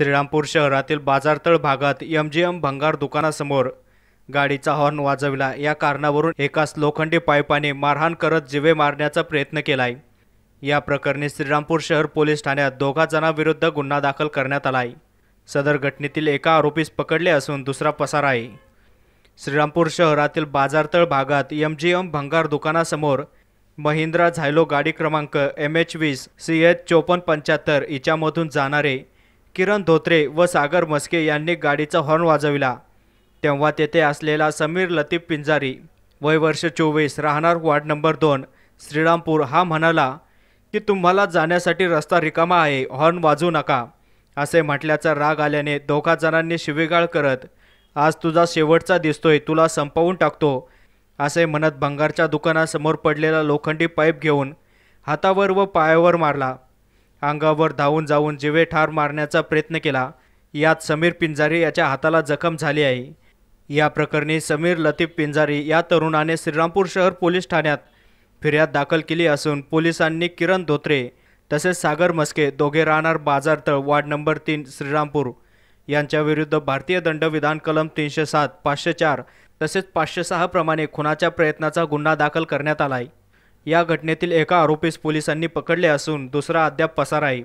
श्रीरामपूर शहरातील बाजारतळ भागात M G M भंगार दुकानासमोर गाडीचा हॉर्न वाजविला. या कारणावरून एकाच लोखंडी पाईपाने मारहाण करत जिवे मारण्याचा प्रयत्न केलाय. या प्रकरणी श्रीरामपूर शहर पोलीस ठाण्यात दोघा जणांविरुद्ध गुन्हा दाखल करण्यात आलाय. सदर घटनेतील एका आरोपीस पकडले असून दुसरा पसार आहे. श्रीरामपूर शहरातील बाजारतळ भागात एम जी एम भंगार दुकानासमोर महिंद्रा झायलो गाडी क्रमांक एम एच वीस सी एच चोपन्न पंच्याहत्तर हिच्यामधून जाणारे किरण धोत्रे व सागर मस्के यांनी गाडीचा हॉर्न वाजविला. तेव्हा तेथे असलेला समीर लतीफ पिंजारी वय वर्ष चोवीस राहणार वार्ड नंबर दोन श्रीरामपूर. हा म्हणाला की तुम्हाला जाण्यासाठी रस्ता रिकामा आहे हॉर्न वाजू नका. असे म्हटल्याचा राग आल्याने दोघा जणांनी शिवेगाळ करत आज तुझा शेवटचा दिसतोय तुला संपवून टाकतो. असे म्हणत भंगारच्या दुकानासमोर पडलेला लोखंडी पाईप घेऊन हातावर व पायावर मारला. अंगावर धावून जाऊन जिवे ठार मारण्याचा प्रयत्न केला. यात समीर पिंजारी याच्या हाताला जखम झाली आहे. या प्रकरणी समीर लतीफ पिंजारी या तरुणाने श्रीरामपूर शहर पोलीस ठाण्यात फिर्याद दाखल केली असून पोलिसांनी किरण धोत्रे तसेच सागर मस्के दोघे राहणार बाजारतळ वार्ड नंबर तीन श्रीरामपूर यांच्याविरुद्ध भारतीय दंडविधान कलम तीनशे सात पाचशे चार तसेच पाचशे सहा प्रमाणे खुनाच्या प्रयत्नाचा गुन्हा दाखल करण्यात आला आहे. या घटनेतील एका आरोपीस पोलिसांनी पकडले असून दुसरा अद्याप पसार आहे.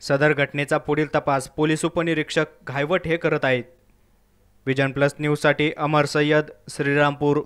सदर घटनेचा पुढील तपास पोलीस उपनिरीक्षक घायवट हे करत आहेत. विजन प्लस न्यूजसाठी अमर सय्यद श्रीरामपूर.